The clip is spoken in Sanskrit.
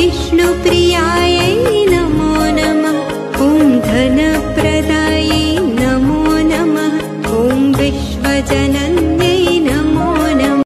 विष्णुप्रियायै नमो नमः। ॐ धनप्रदायै नमो नमः। ॐ विश्वजन